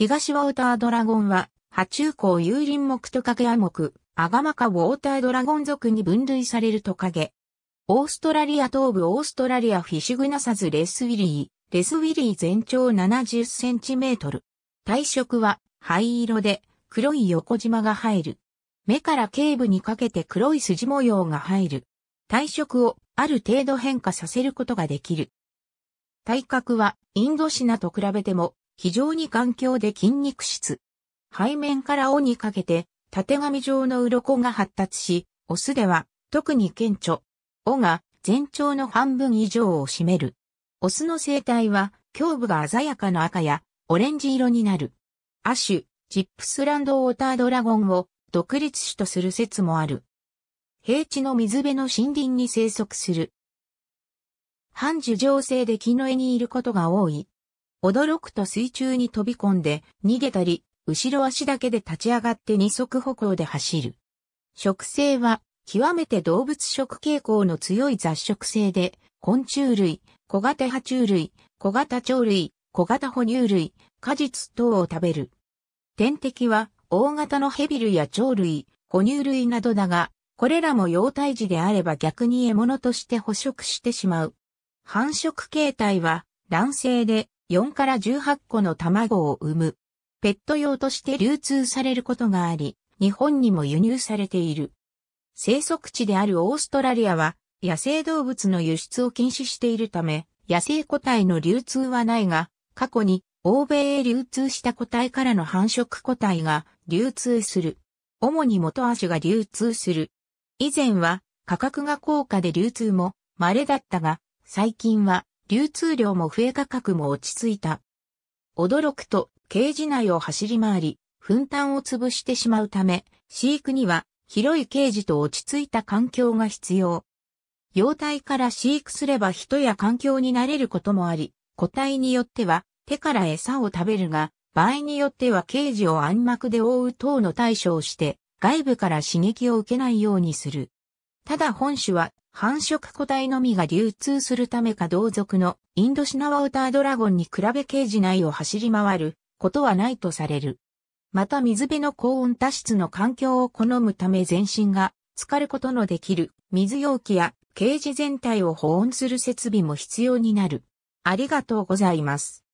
東ウォータードラゴンは、波中港有林木トカゲア目、アガマカウォータードラゴン属に分類されるトカゲ。オーストラリア東部オーストラリアフィシュグナサズレスウィリー、レスウィリー全長70センチメートル。体色は灰色で黒い横縞が入る。目から頸部にかけて黒い筋模様が入る。体色をある程度変化させることができる。体格はインドシナと比べても非常に環境で筋肉質。背面から尾にかけて縦紙状の鱗が発達し、オスでは特に顕著。尾が全長の半分以上を占める。オスの生態は胸部が鮮やかな赤やオレンジ色になる。亜種、ジップスランドウォータードラゴンを独立種とする説もある。平地の水辺の森林に生息する。半樹状性で木の絵にいることが多い。驚くと水中に飛び込んで逃げたり、後ろ足だけで立ち上がって二足歩行で走る。食性は極めて動物食傾向の強い雑食性で、昆虫類、小型爬虫類、小型鳥類、小型哺乳類、果実等を食べる。天敵は大型のヘビ類や鳥類、哺乳類などだが、これらも幼体児であれば逆に獲物として捕食してしまう。繁殖形態は卵性で4から18個の卵を産む。ペット用として流通されることがあり、日本にも輸入されている。生息地であるオーストラリアは野生動物の輸出を禁止しているため、野生個体の流通はないが、過去に欧米へ流通した個体からの繁殖個体が流通する。主に元足が流通する。以前は価格が高価で流通も稀だったが、最近は流通量も増え価格も落ち着いた。驚くとケージ内を走り回り、粉炭を潰してしまうため、飼育には広いケージと落ち着いた環境が必要。幼体から飼育すれば人や環境になれることもあり、個体によっては手から餌を食べるが、場合によってはケージを暗膜で覆う等の対処をして、外部から刺激を受けないようにする。ただ本種は繁殖個体のみが流通するためか同族のインドシナワウタードラゴンに比べケージ内を走り回ることはないとされる。また水辺の高温多湿の環境を好むため全身が浸かることのできる水容器やケージ全体を保温する設備も必要になる。ありがとうございます。